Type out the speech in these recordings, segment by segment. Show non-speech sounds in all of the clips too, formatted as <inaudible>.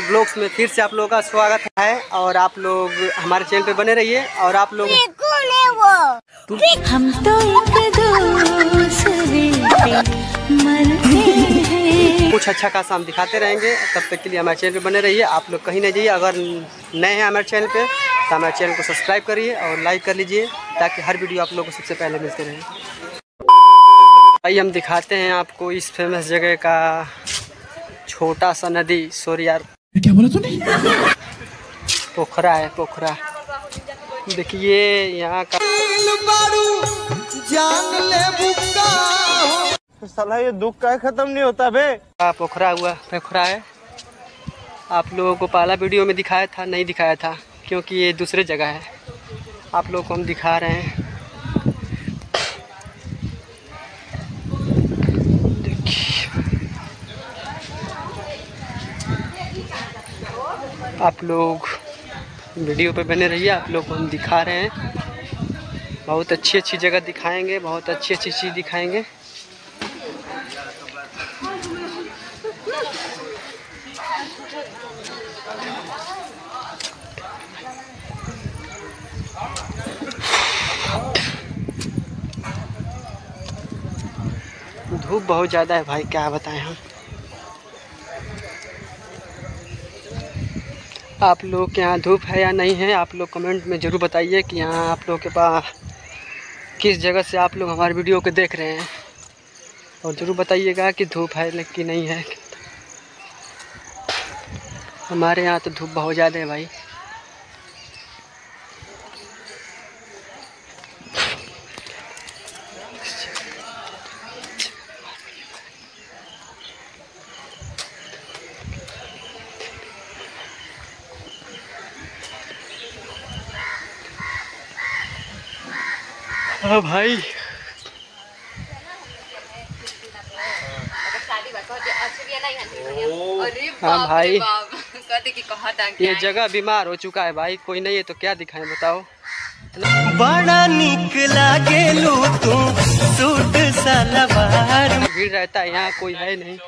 Blogs में फिर से आप लोगों का स्वागत है और आप लोग हमारे चैनल पे बने रहिए और आप लोग हम तो हैं। कुछ अच्छा खासा हम दिखाते रहेंगे। तब तक के लिए हमारे चैनल पे बने रहिए। आप लोग कहीं नहीं जाइए। अगर नए हैं हमारे चैनल पे तो हमारे चैनल को सब्सक्राइब करिए और लाइक कर लीजिए ताकि हर वीडियो आप लोगों को सबसे पहले मिलते रहे। भाई हम दिखाते हैं आपको इस फ़ेमस जगह का छोटा सा नदी सॉरी यार क्या बोला तूने? पोखरा है पोखरा। देखिए यहाँ का साला ये दुख का खत्म नहीं होता बे। का पोखरा हुआ पोखरा है। आप लोगों को पहला वीडियो में दिखाया था नहीं दिखाया था क्योंकि ये दूसरे जगह है। आप लोगों को हम दिखा रहे हैं। आप लोग वीडियो पे बने रहिए, आप लोग हम दिखा रहे हैं। बहुत अच्छी अच्छी जगह दिखाएँगे, बहुत अच्छी अच्छी चीज़ दिखाएँगे। धूप बहुत ज़्यादा है भाई, क्या बताएँ हम? आप लोग के यहाँ धूप है या नहीं है, आप लोग कमेंट में ज़रूर बताइए कि यहाँ आप लोग के पास किस जगह से आप लोग हमारे वीडियो को देख रहे हैं। और ज़रूर बताइएगा कि धूप है कि नहीं है। हमारे यहाँ तो धूप बहुत ज़्यादा है भाई। हाँ भाई। हाँ भाई। ये जगह बीमार हो चुका है भाई कोई नहीं है तो क्या दिखाएँ बताओ। बड़ा निक लागेलू तू सूट सलवार भीड़ रहता है यहाँ कोई है नहीं।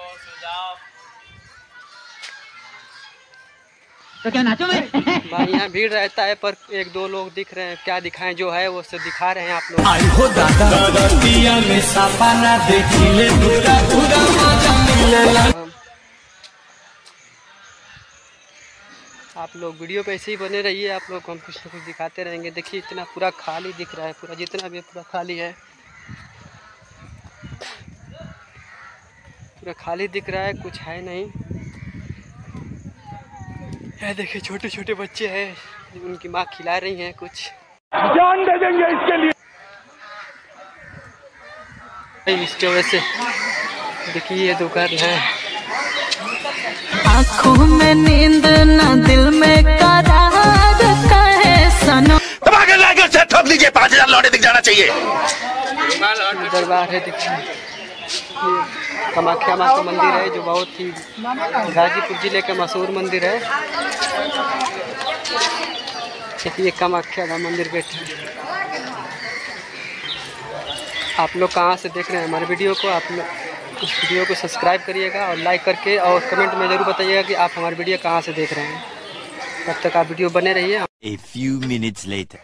तो क्या नाचो मैं <laughs> भाई यहाँ भीड़ रहता है पर एक दो लोग दिख रहे हैं। क्या दिखाएँ जो है वो सब दिखा रहे हैं आप लोग। आई हो दादा में सपना देखिले पूरा पूरा मज़ा मिलेला आप लोग वीडियो पे ऐसे ही बने रहिए आप लोग को हम कुछ ना कुछ दिखाते रहेंगे। देखिए इतना पूरा खाली दिख रहा है पूरा जितना भी पूरा खाली है। पूरा खाली दिख रहा है कुछ है नहीं। यह देखिए छोटे छोटे बच्चे हैं उनकी माँ खिला रही हैं कुछ। जान दे देंगे इसके लिए। इसके वजह से देखिए ये दुकान है। आँखों में नींद न दिल में करार कहे सनो दबाकर लाकर से ठोक लीजिए पाँच हज़ार लौटे दिख जाना चाहिए। दरबार है देखिए ये कामाख्या माँ का मंदिर है जो बहुत ही गाजीपुर ज़िले का मशहूर मंदिर है। देखिए कामाख्या का मंदिर बैठे आप लोग कहाँ से देख रहे हैं हमारे वीडियो को आप लोग इस वीडियो को सब्सक्राइब करिएगा और लाइक करके और कमेंट में ज़रूर बताइएगा कि आप हमारी वीडियो कहाँ से देख रहे हैं। तब तक आप वीडियो बने रहिए। A few minutes later.